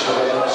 each other.